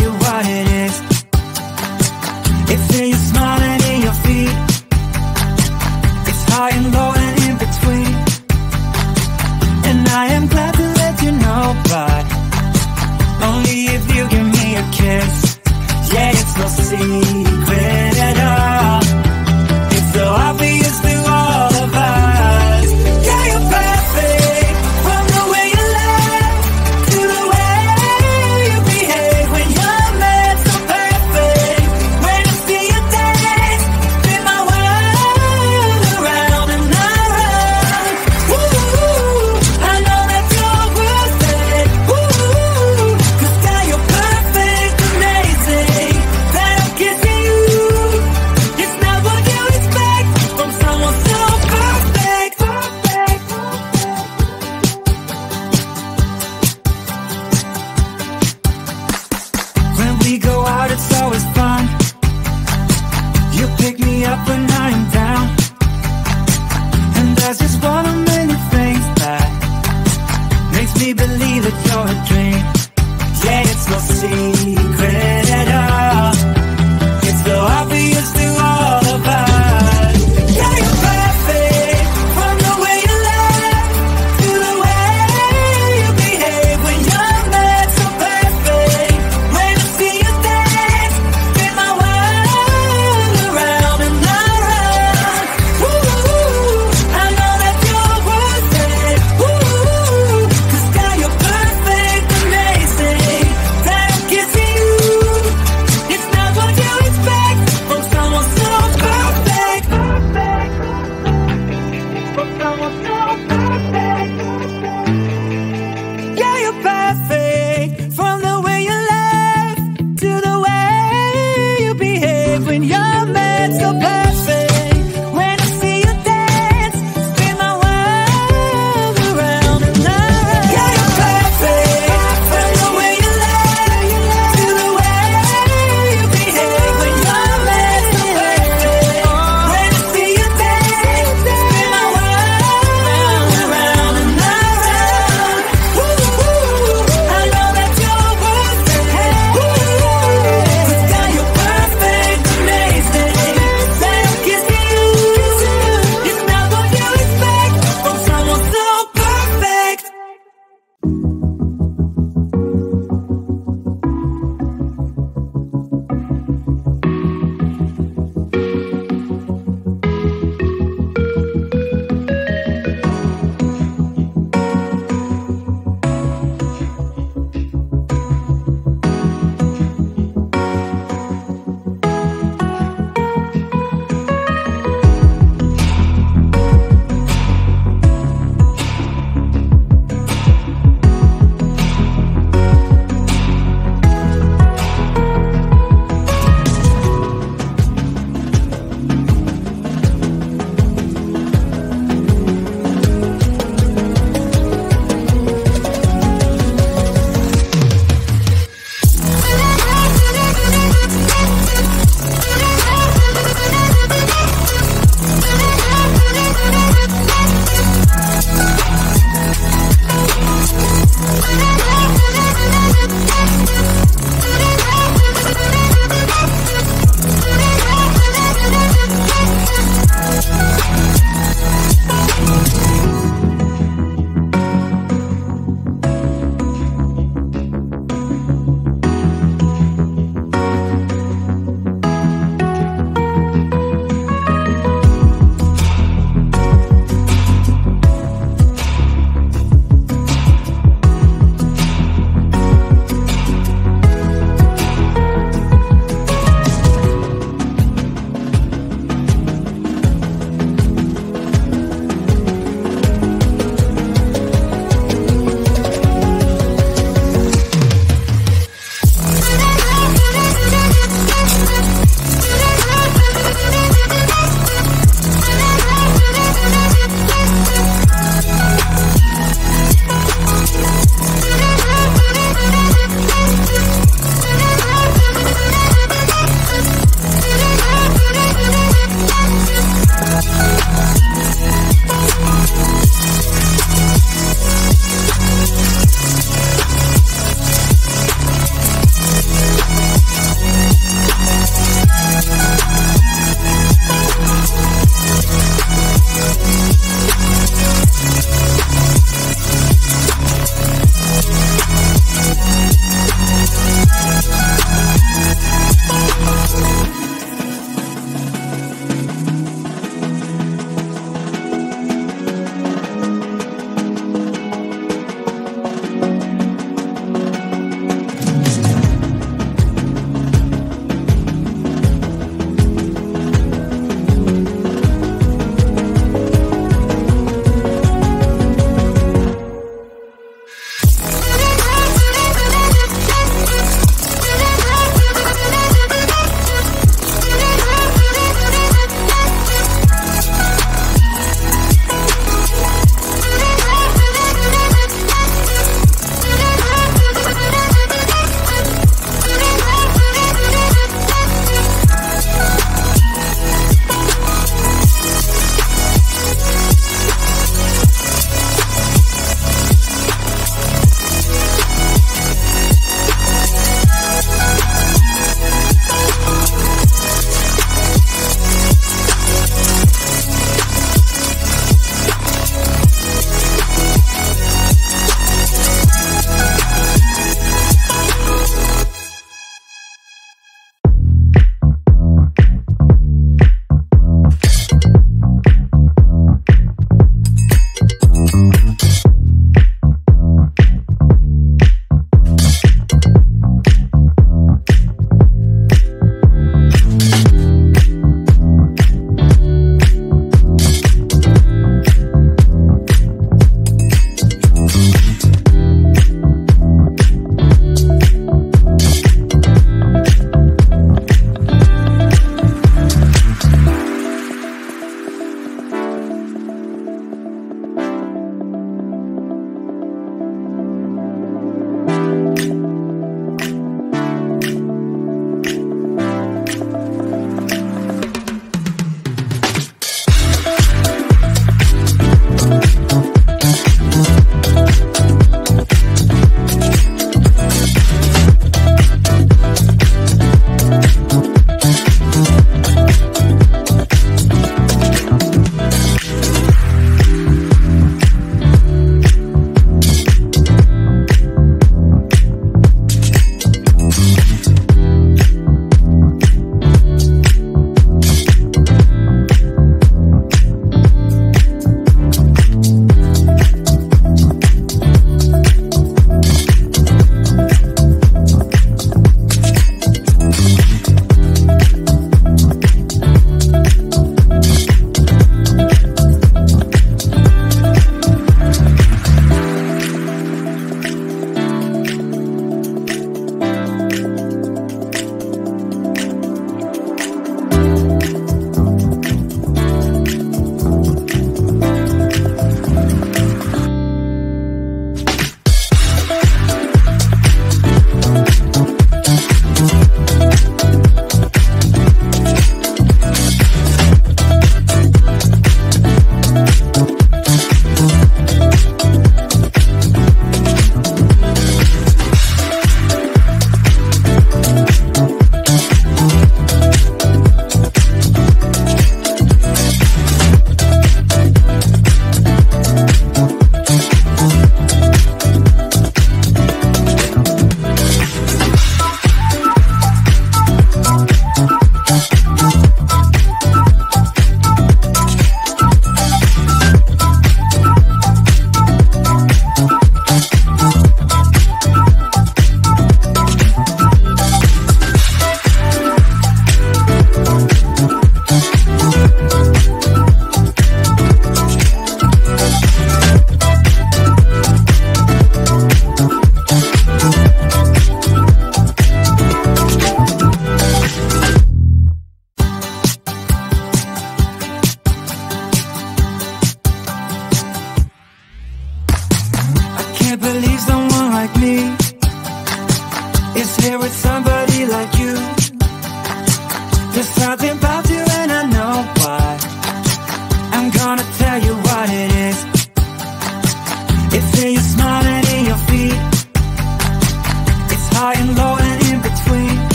you what it is. It's in your smile and in your feet. It's high and low and in between. And I am glad to let you know, but only if you give me a kiss. Yeah, it's no secret at all. up when I am down. And that's just one of many things that Makes me believe that you're a dream. Yeah, it's no secret. I will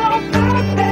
your birthday.